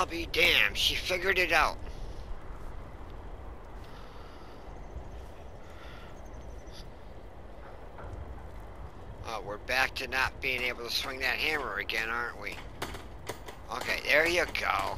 I'll be damned. She figured it out. Oh, we're back to not being able to swing that hammer again, aren't we? Okay, there you go.